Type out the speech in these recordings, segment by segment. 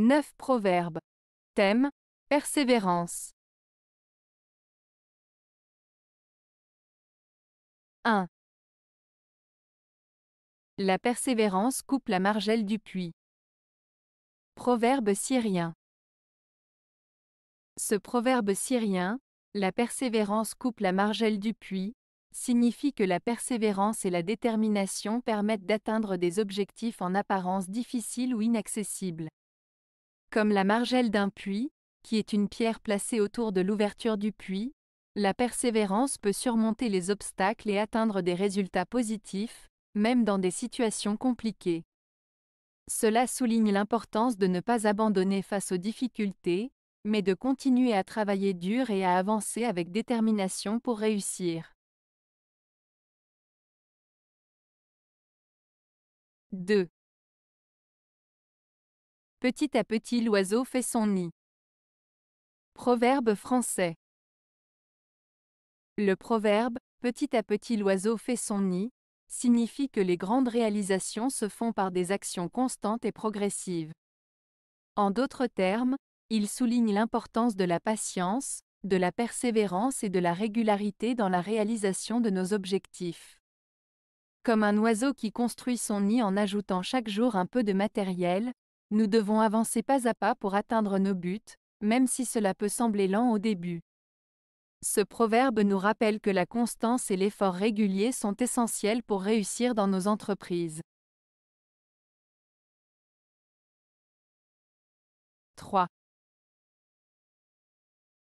9 proverbes. Thème Persévérance. 1. La persévérance coupe la margelle du puits. Proverbe syrien. Ce proverbe syrien, la persévérance coupe la margelle du puits, signifie que la persévérance et la détermination permettent d'atteindre des objectifs en apparence difficiles ou inaccessibles. Comme la margelle d'un puits, qui est une pierre placée autour de l'ouverture du puits, la persévérance peut surmonter les obstacles et atteindre des résultats positifs, même dans des situations compliquées. Cela souligne l'importance de ne pas abandonner face aux difficultés, mais de continuer à travailler dur et à avancer avec détermination pour réussir. 2. Petit à petit l'oiseau fait son nid. Proverbe français. Le proverbe Petit à petit l'oiseau fait son nid signifie que les grandes réalisations se font par des actions constantes et progressives. En d'autres termes, il souligne l'importance de la patience, de la persévérance et de la régularité dans la réalisation de nos objectifs. Comme un oiseau qui construit son nid en ajoutant chaque jour un peu de matériel, nous devons avancer pas à pas pour atteindre nos buts, même si cela peut sembler lent au début. Ce proverbe nous rappelle que la constance et l'effort régulier sont essentiels pour réussir dans nos entreprises. 3.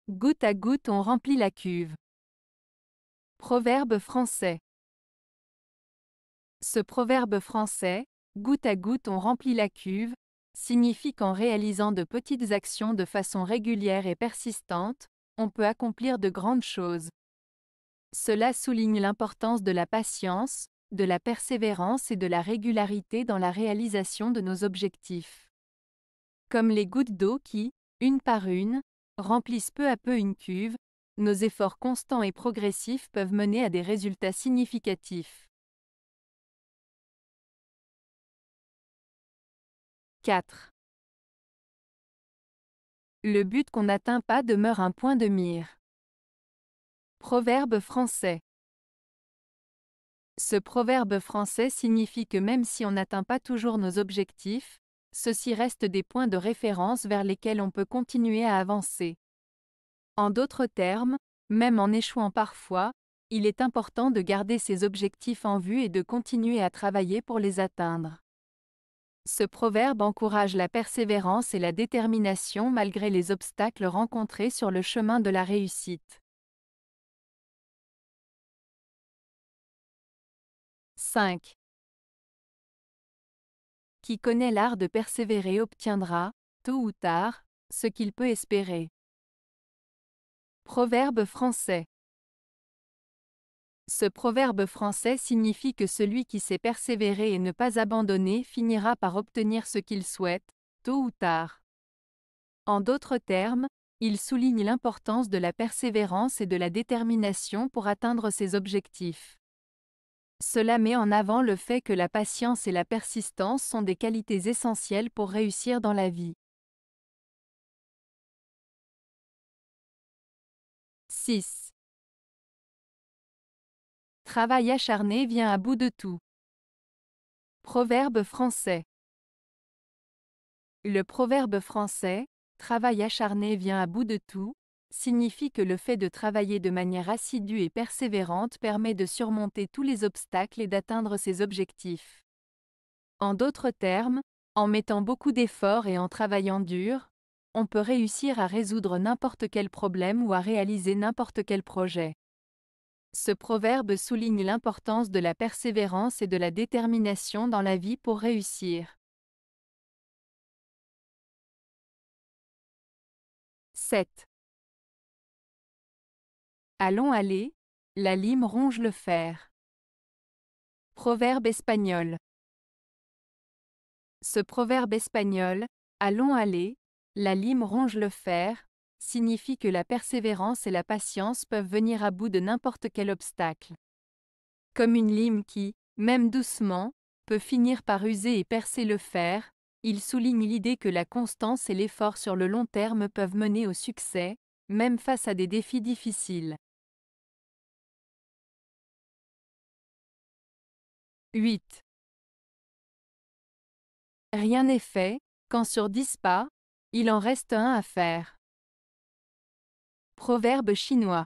Goutte à goutte on remplit la cuve. Proverbe français. Ce proverbe français, goutte à goutte on remplit la cuve, signifie qu'en réalisant de petites actions de façon régulière et persistante, on peut accomplir de grandes choses. Cela souligne l'importance de la patience, de la persévérance et de la régularité dans la réalisation de nos objectifs. Comme les gouttes d'eau qui, une par une, remplissent peu à peu une cuve, nos efforts constants et progressifs peuvent mener à des résultats significatifs. 4. Le but qu'on n'atteint pas demeure un point de mire. Proverbe français. Ce proverbe français signifie que même si on n'atteint pas toujours nos objectifs, ceux-ci restent des points de référence vers lesquels on peut continuer à avancer. En d'autres termes, même en échouant parfois, il est important de garder ses objectifs en vue et de continuer à travailler pour les atteindre. Ce proverbe encourage la persévérance et la détermination malgré les obstacles rencontrés sur le chemin de la réussite. 5. Qui connaît l'art de persévérer obtiendra, tôt ou tard, ce qu'il peut espérer. Proverbe français. Ce proverbe français signifie que celui qui sait persévérer et ne pas abandonner finira par obtenir ce qu'il souhaite, tôt ou tard. En d'autres termes, il souligne l'importance de la persévérance et de la détermination pour atteindre ses objectifs. Cela met en avant le fait que la patience et la persistance sont des qualités essentielles pour réussir dans la vie. 6. Travail acharné vient à bout de tout. Proverbe français. Le proverbe français, Travail acharné vient à bout de tout, signifie que le fait de travailler de manière assidue et persévérante permet de surmonter tous les obstacles et d'atteindre ses objectifs. En d'autres termes, en mettant beaucoup d'efforts et en travaillant dur, on peut réussir à résoudre n'importe quel problème ou à réaliser n'importe quel projet. Ce proverbe souligne l'importance de la persévérance et de la détermination dans la vie pour réussir. 7. Allons aller, la lime ronge le fer. Proverbe espagnol. Ce proverbe espagnol, Allons aller, la lime ronge le fer, signifie que la persévérance et la patience peuvent venir à bout de n'importe quel obstacle. Comme une lime qui, même doucement, peut finir par user et percer le fer, il souligne l'idée que la constance et l'effort sur le long terme peuvent mener au succès, même face à des défis difficiles. 8. Rien n'est fait, quand sur 10 pas, il en reste un à faire. Proverbe chinois.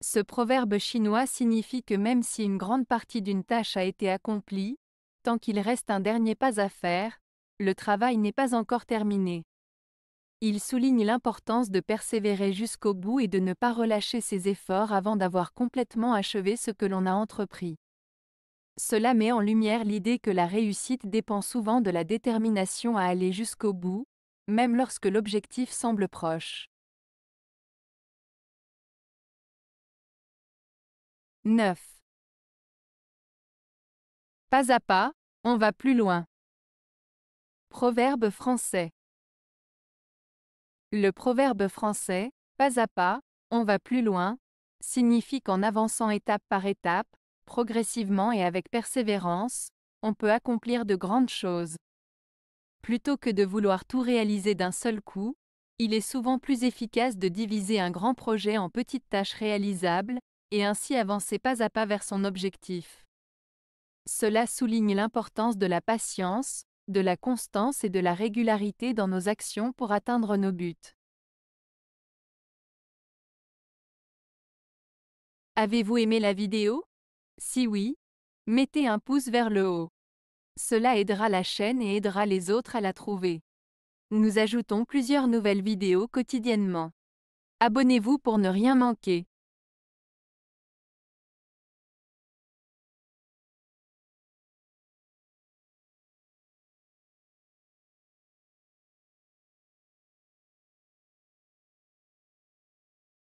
Ce proverbe chinois signifie que même si une grande partie d'une tâche a été accomplie, tant qu'il reste un dernier pas à faire, le travail n'est pas encore terminé. Il souligne l'importance de persévérer jusqu'au bout et de ne pas relâcher ses efforts avant d'avoir complètement achevé ce que l'on a entrepris. Cela met en lumière l'idée que la réussite dépend souvent de la détermination à aller jusqu'au bout, même lorsque l'objectif semble proche. 9. Pas à pas, on va plus loin. Proverbe français. Le proverbe français, pas à pas, on va plus loin, signifie qu'en avançant étape par étape, progressivement et avec persévérance, on peut accomplir de grandes choses. Plutôt que de vouloir tout réaliser d'un seul coup, il est souvent plus efficace de diviser un grand projet en petites tâches réalisables, et ainsi avancer pas à pas vers son objectif. Cela souligne l'importance de la patience, de la constance et de la régularité dans nos actions pour atteindre nos buts. Avez-vous aimé la vidéo? Si oui, mettez un pouce vers le haut. Cela aidera la chaîne et aidera les autres à la trouver. Nous ajoutons plusieurs nouvelles vidéos quotidiennement. Abonnez-vous pour ne rien manquer.